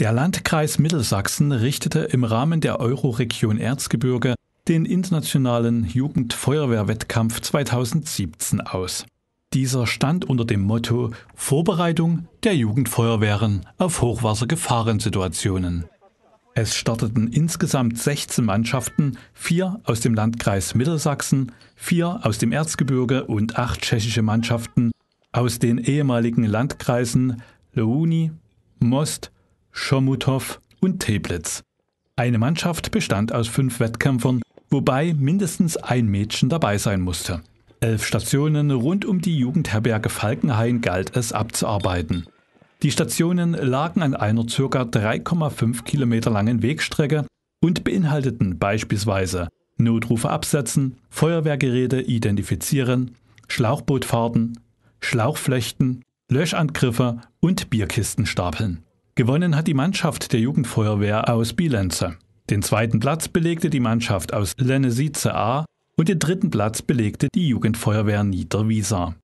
Der Landkreis Mittelsachsen richtete im Rahmen der Euroregion Erzgebirge den internationalen Jugendfeuerwehrwettkampf 2017 aus. Dieser stand unter dem Motto Vorbereitung der Jugendfeuerwehren auf Hochwassergefahrensituationen. Es starteten insgesamt 16 Mannschaften, vier aus dem Landkreis Mittelsachsen, vier aus dem Erzgebirge und acht tschechische Mannschaften aus den ehemaligen Landkreisen Louny, Most, Schomutow und Teplitz. Eine Mannschaft bestand aus fünf Wettkämpfern, wobei mindestens ein Mädchen dabei sein musste. Elf Stationen rund um die Jugendherberge Falkenhain galt es abzuarbeiten. Die Stationen lagen an einer ca. 3,5 Kilometer langen Wegstrecke und beinhalteten beispielsweise Notrufe absetzen, Feuerwehrgeräte identifizieren, Schlauchbootfahrten, Schlauchflechten, Löschangriffe und Bierkisten stapeln. Gewonnen hat die Mannschaft der Jugendfeuerwehr aus Bielenze. Den zweiten Platz belegte die Mannschaft aus Lennesice A und den dritten Platz belegte die Jugendfeuerwehr Niederwiesa.